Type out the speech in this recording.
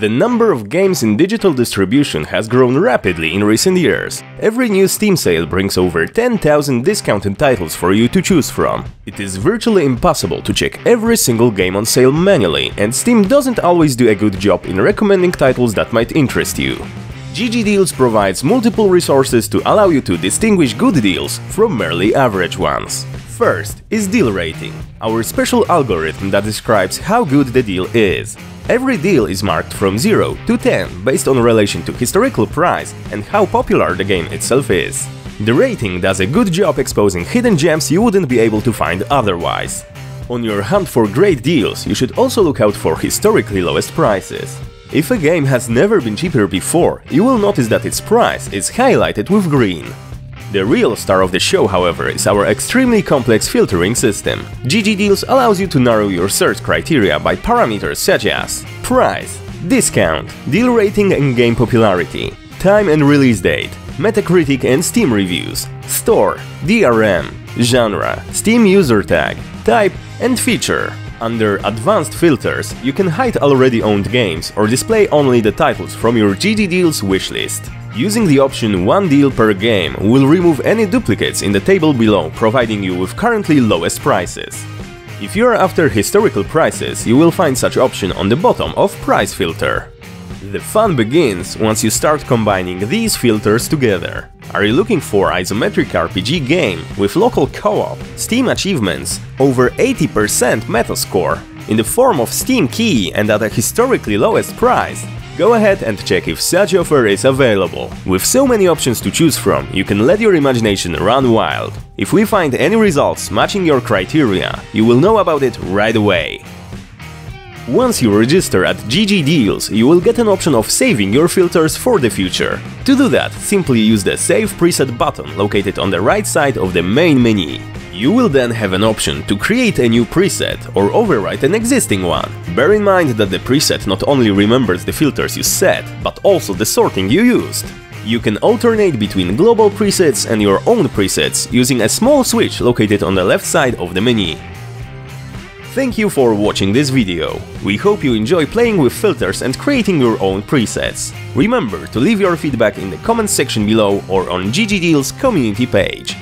The number of games in digital distribution has grown rapidly in recent years. Every new Steam sale brings over 10,000 discounted titles for you to choose from. It is virtually impossible to check every single game on sale manually, and Steam doesn't always do a good job in recommending titles that might interest you. GG Deals provides multiple resources to allow you to distinguish good deals from merely average ones. First is deal rating, our special algorithm that describes how good the deal is. Every deal is marked from 0 to 10 based on relation to historical price and how popular the game itself is. The rating does a good job exposing hidden gems you wouldn't be able to find otherwise. On your hunt for great deals, you should also look out for historically lowest prices. If a game has never been cheaper before, you will notice that its price is highlighted with green. The real star of the show, however, is our extremely complex filtering system. GG Deals allows you to narrow your search criteria by parameters such as price, discount, deal rating and game popularity, time and release date, Metacritic and Steam reviews, store, DRM, genre, Steam user tag, type and feature. Under Advanced Filters, you can hide already owned games or display only the titles from your GG Deals wishlist. Using the option one deal per game will remove any duplicates in the table below, providing you with currently lowest prices. If you are after historical prices, you will find such option on the bottom of Price Filter. The fun begins once you start combining these filters together. Are you looking for isometric RPG game with local co-op, Steam achievements, over 80% Metascore, in the form of Steam Key and at a historically lowest price? Go ahead and check if such offer is available. With so many options to choose from, you can let your imagination run wild. If we find any results matching your criteria, you will know about it right away. Once you register at GG Deals, you will get an option of saving your filters for the future. To do that, simply use the Save Preset button located on the right side of the main menu. You will then have an option to create a new preset or overwrite an existing one. Bear in mind that the preset not only remembers the filters you set, but also the sorting you used. You can alternate between global presets and your own presets using a small switch located on the left side of the menu. Thank you for watching this video. We hope you enjoy playing with filters and creating your own presets. Remember to leave your feedback in the comments section below or on GG Deals community page.